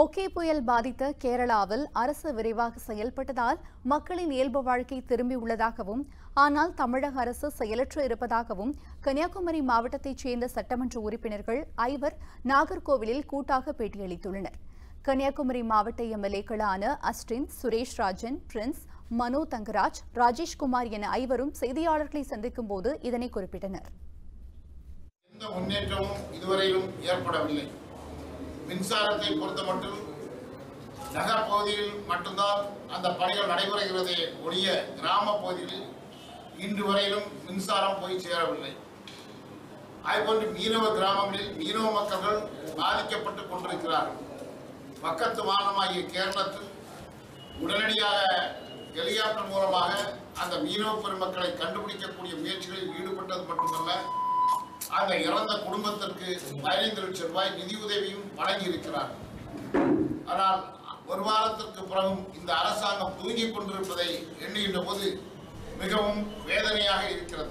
Okay புயல் பாதித்த கேரளாவில் அரசு விரைவாக செயல்பட்டதால் மக்களின் இயல்பு வாழ்க்கை திரும்பியுள்ளதாகவும் ஆனால் தமிழக அரசு செயலற்று இருப்பதாகவும் கன்னியாகுமரி மாவட்டத்தைச் சேர்ந்த சட்டமன்ற உறுப்பினர்கள் ஐவர் நாகர்கோவிலில் கூட்டாக பேட்டியளித்துள்ளனர். கன்னியாகுமரி மாவட்ட எம்எல்ஏக்களான அஸ்டின் சுரேஷ் ராஜன் பிரின்ஸ் மனோ தங்கராஜ் ராஜேஷ்குமார் என ஐவரும் செய்தியாளர்களை சந்திக்கும் போது இதனை குறிப்பிட்டனர். மின்சாரத்தை பொறுத்த மட்டும் நகர்ப்பகுதியில் மட்டும்தான் அந்த பணிகள் நடைபெறுகிறதே ஒழிய கிராம பகுதிகளில் இன்று வரையிலும் மின்சாரம் போய் சேரவில்லை. அதுபோன்று மீனவ கிராமங்களில் மீனவ மக்கள் பாதிக்கப்பட்டு கொண்டிருக்கிறார்கள். பக்கத்து மாநிலமாகிய கேரளத்தில் உடனடியாக ஹெலிகாப்டர் மூலமாக அந்த மீனவ பெருமக்களை கண்டுபிடிக்கக்கூடிய முயற்சிகளில் ஈடுபட்டது மட்டுமல்ல அந்த இறந்த குடும்பத்திற்கு பதினைந்து லட்சம் ரூபாய் நிதியுதவியும் வழங்கி இருக்கிறார் ஆனால் ஒரு வாரத்திற்கு பிறகும் இந்த அரசாங்கம் தூங்கிக் கொண்டிருப்பதை எண்ணுகின்ற போது மிகவும் வேதனையாக இருக்கிறது.